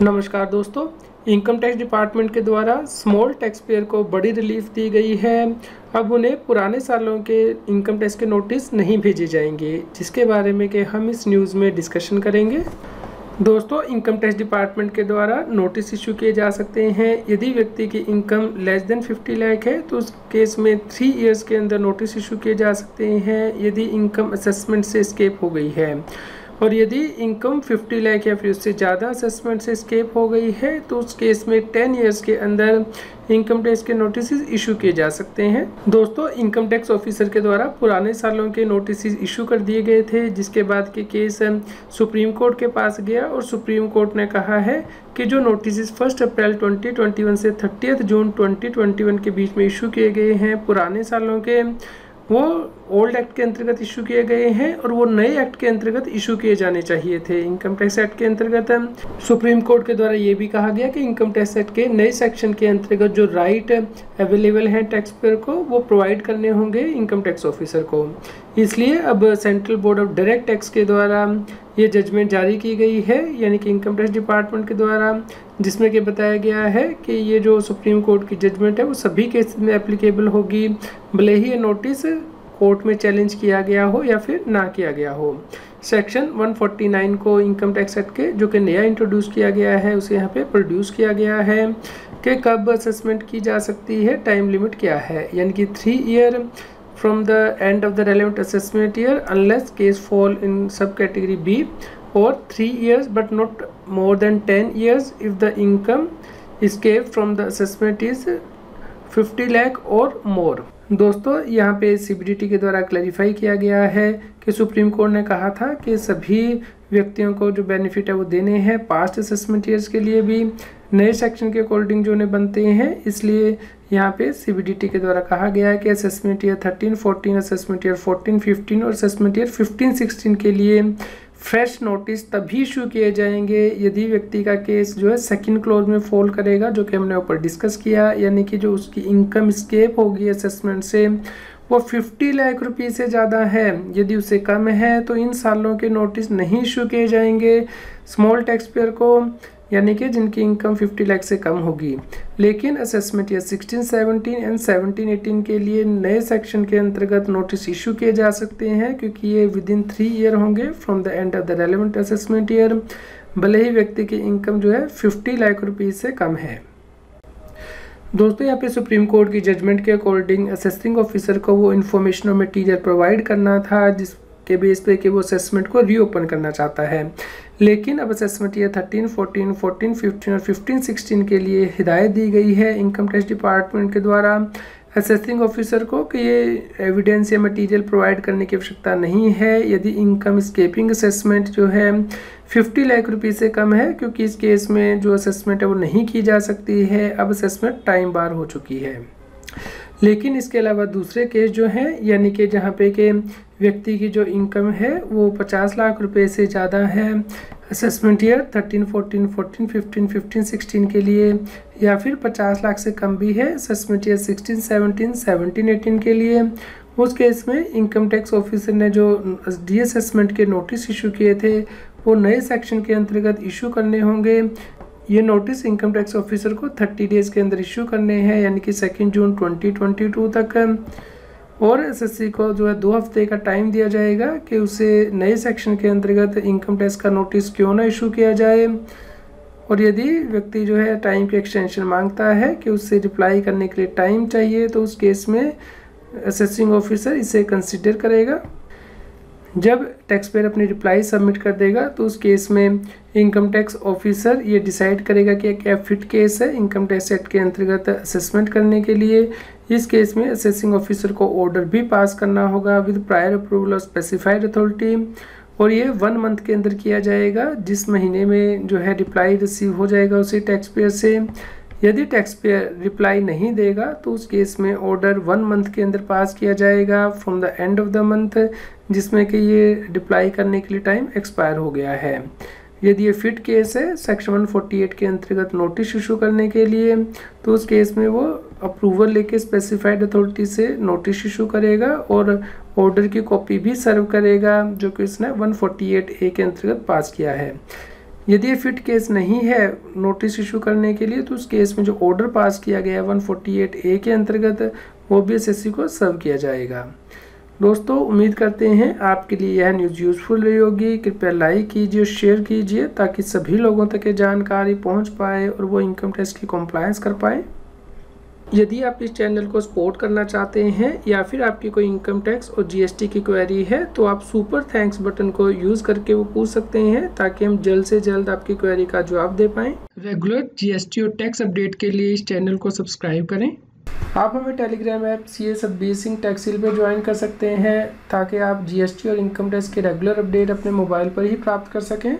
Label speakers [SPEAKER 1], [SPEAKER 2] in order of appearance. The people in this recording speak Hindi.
[SPEAKER 1] नमस्कार दोस्तों इनकम टैक्स डिपार्टमेंट के द्वारा स्मॉल टैक्स पेयर को बड़ी रिलीफ दी गई है। अब उन्हें पुराने सालों के इनकम टैक्स के नोटिस नहीं भेजे जाएँगे, जिसके बारे में कि हम इस न्यूज़ में डिस्कशन करेंगे। दोस्तों इनकम टैक्स डिपार्टमेंट के द्वारा नोटिस इशू किए जा सकते हैं। यदि व्यक्ति की इनकम लेस देन 50 लाख है तो उस केस में थ्री इयर्स के अंदर नोटिस इशू किए जा सकते हैं, यदि इनकम असेसमेंट से स्केप हो गई है। और यदि इनकम 50 लाख या फिर उससे ज़्यादा असेसमेंट से स्केप हो गई है तो उस केस में 10 इयर्स के अंदर इनकम टैक्स के नोटिस इशू किए जा सकते हैं। दोस्तों इनकम टैक्स ऑफिसर के द्वारा पुराने सालों के नोटिस इशू कर दिए गए थे, जिसके बाद के केस सुप्रीम कोर्ट के पास गया और सुप्रीम कोर्ट ने कहा है कि जो नोटिस फ़र्स्ट अप्रैल 2021 से थर्टी जून 2021 के बीच में इशू किए गए हैं, पुराने सालों के वो ओल्ड एक्ट के अंतर्गत इशू किए गए हैं और वो नए एक्ट के अंतर्गत इशू किए जाने चाहिए थे। इनकम टैक्स एक्ट के अंतर्गत सुप्रीम कोर्ट के द्वारा ये भी कहा गया कि इनकम टैक्स एक्ट के नए सेक्शन के अंतर्गत जो राइट अवेलेबल हैं टैक्स पेयर को, वो प्रोवाइड करने होंगे इनकम टैक्स ऑफिसर को। इसलिए अब central board of direct tax के द्वारा ये जजमेंट जारी की गई है, यानी कि इनकम टैक्स डिपार्टमेंट के द्वारा, जिसमें कि बताया गया है कि ये जो सुप्रीम कोर्ट की जजमेंट है, वो सभी केस में एप्लीकेबल होगी, भले ही ये नोटिस कोर्ट में चैलेंज किया गया हो या फिर ना किया गया हो। सेक्शन 149 को इनकम टैक्स एक्ट के, जो कि नया इंट्रोड्यूस किया गया है, उसे यहाँ पे प्रोड्यूस किया गया है कि कब असेसमेंट की जा सकती है टाइम लिमिट क्या है, यानी कि three year from the end of the relevant assessment year unless case fall in subcategory B or 3 years but not more than 10 years if the income escape from the assessment is 50 lakh or more दोस्तों यहाँ पे सीबीडीटी के द्वारा क्लैरिफाई किया गया है कि सुप्रीम कोर्ट ने कहा था कि सभी व्यक्तियों को जो बेनिफिट है वो देने हैं पास्ट असेसमेंट ईयर्स के लिए भी नए सेक्शन के अकॉर्डिंग जो उन्हें बनते हैं इसलिए यहाँ पे सीबीडीटी के द्वारा कहा गया है कि असेसमेंट ईयर 13, 14, असेसमेंट ईयर 14, 15 और असेसमेंट ईयर 15, 16 के लिए फ्रेश नोटिस तभी इशू किए जाएँगे यदि व्यक्ति का केस जो है सेकंड क्लोज में फॉल करेगा जो कि हमने ऊपर डिस्कस किया यानी कि जो उसकी इनकम स्केप होगी असेसमेंट से वो 50 लाख रुपये से ज़्यादा है। यदि उससे कम है तो इन सालों के नोटिस नहीं इशू किए जाएँगे। स्मॉल टैक्स पेयर को यानी कि जिनकी इनकम 50 लाख से कम होगी। लेकिन असेसमेंट ईयर 16, 17 एंड 17, 18 के लिए नए सेक्शन के अंतर्गत नोटिस इशू किए जा सकते हैं क्योंकि ये विद इन थ्री ईयर होंगे from the end of the relevant assessment year भले ही व्यक्ति की इनकम जो है 50 लाख रुपये से कम है। दोस्तों यहाँ पे सुप्रीम कोर्ट की जजमेंट के अकॉर्डिंग असेसिंग ऑफिसर को वो इन्फॉर्मेशन और मटीरियल प्रोवाइड करना था जिस के बेस पे कि वो असेसमेंट को रीओपन करना चाहता है। लेकिन अब assessment year thirteen fourteen fourteen fifteen और फिफ्टीन सिक्सटीन के लिए हिदायत दी गई है इनकम टैक्स डिपार्टमेंट के द्वारा। असेसिंग ऑफिसर को कि ये एविडेंस या मटेरियल प्रोवाइड करने की आवश्यकता नहीं है। यदि इनकम स्केपिंग असेसमेंट जो है 50 लाख रुपये से कम है, क्योंकि इस केस में जो असेसमेंट है वो नहीं की जा सकती है, अब असेसमेंट टाइम बार हो चुकी है। लेकिन इसके अलावा दूसरे केस जो हैं यानी कि जहाँ पे के व्यक्ति की जो इनकम है वो 50 लाख रुपए से ज़्यादा है असेसमेंट ईयर 13, 14, 14, 15, 15, 16 के लिए या फिर 50 लाख से कम भी है असेसमेंट ईयर 16, 17, 17, 18 के लिए। उस केस में इनकम टैक्स ऑफिसर ने जो डी असेसमेंट के नोटिस इशू किए थे वो नए सेक्शन के अंतर्गत इशू करने होंगे। ये नोटिस इनकम टैक्स ऑफिसर को 30 डेज़ के अंदर इशू करने हैं, यानी कि सेकेंड जून 2022 तक। और एसएससी को जो है दो हफ़्ते का टाइम दिया जाएगा कि उसे नए सेक्शन के अंतर्गत इनकम टैक्स का नोटिस क्यों ना इशू किया जाए। और यदि व्यक्ति जो है टाइम की एक्सटेंशन माँगता है कि उससे रिप्लाई करने के लिए टाइम चाहिए तो उस केस में असेसिंग ऑफिसर इसे कंसिडर करेगा। जब टैक्स पेयर अपनी रिप्लाई सबमिट कर देगा तो उस केस में इनकम टैक्स ऑफिसर ये डिसाइड करेगा कि क्या फिट केस है इनकम टैक्स एक्ट के अंतर्गत असेसमेंट करने के लिए। इस केस में असेसिंग ऑफिसर को ऑर्डर भी पास करना होगा with prior approval of specified authority और ये वन मंथ के अंदर किया जाएगा, जिस महीने में जो है रिप्लाई रिसीव हो जाएगा उसी टैक्स पेयर से। यदि टैक्स पेयर रिप्लाई नहीं देगा तो उस केस में ऑर्डर वन मंथ के अंदर पास किया जाएगा। From the end of the month जिसमें कि ये रिप्लाई करने के लिए टाइम एक्सपायर हो गया है। यदि ये फिट केस है सेक्शन 148 के अंतर्गत नोटिस इशू करने के लिए तो उस केस में वो अप्रूवल लेके स्पेसिफाइड अथॉरिटी से नोटिस इशू करेगा और ऑर्डर की कॉपी भी सर्व करेगा, जो कि इसने 148 ए के अंतर्गत पास किया है। यदि ये फिट केस नहीं है नोटिस इशू करने के लिए तो उस केस में जो ऑर्डर पास किया गया वन फोर्टी एट ए के अंतर्गत, वो भी एस को सर्व किया जाएगा। दोस्तों, उम्मीद करते हैं आपके लिए यह न्यूज़ यूज़फुल रही होगी। कृपया लाइक कीजिए शेयर कीजिए, ताकि सभी लोगों तक ये जानकारी पहुँच पाए और वो इनकम टैक्स की कॉम्प्लायंस कर पाए। यदि आप इस चैनल को सपोर्ट करना चाहते हैं या फिर आपकी कोई इनकम टैक्स और जीएसटी की क्वेरी है तो आप सुपर थैंक्स बटन को यूज़ करके वो पूछ सकते हैं ताकि हम जल्द से जल्द आपकी क्वेरी का जवाब दे पाएँ। रेगुलर जीएसटी और टैक्स अपडेट के लिए इस चैनल को सब्सक्राइब करें। आप हमें Telegram app C S B Singh टैक्सील पर ज्वाइन कर सकते हैं ताकि आप जीएसटी और इनकम टैक्स के रेगुलर अपडेट अपने मोबाइल पर ही प्राप्त कर सकें।